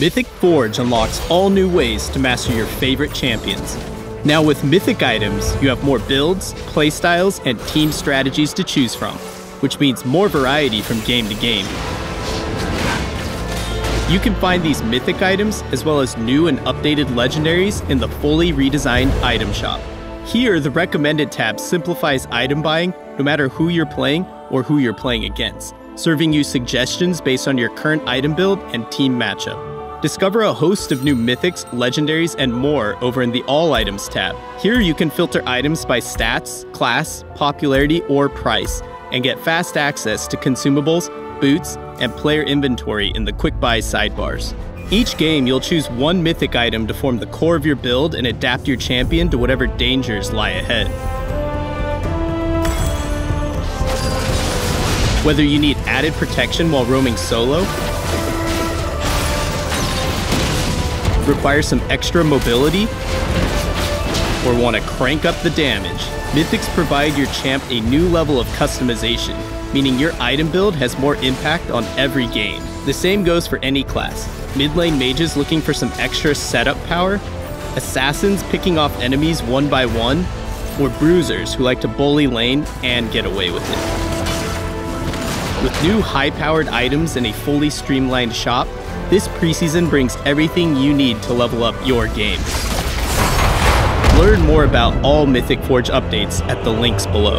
Mythic Forge unlocks all new ways to master your favorite champions. Now, with Mythic items, you have more builds, playstyles, and team strategies to choose from, which means more variety from game to game. You can find these Mythic items as well as new and updated legendaries in the fully redesigned item shop. Here, the recommended tab simplifies item buying no matter who you're playing or who you're playing against, serving you suggestions based on your current item build and team matchup. Discover a host of new mythics, legendaries, and more over in the All Items tab. Here you can filter items by stats, class, popularity, or price, and get fast access to consumables, boots, and player inventory in the quick buy sidebars. Each game, you'll choose one mythic item to form the core of your build and adapt your champion to whatever dangers lie ahead. Whether you need added protection while roaming solo, require some extra mobility, or want to crank up the damage, Mythics provide your champ a new level of customization, meaning your item build has more impact on every game. The same goes for any class. Mid lane mages looking for some extra setup power, assassins picking off enemies one by one, or bruisers who like to bully lane and get away with it. With new high powered items and a fully streamlined shop, this preseason brings everything you need to level up your game. Learn more about all Mythic Forge updates at the links below.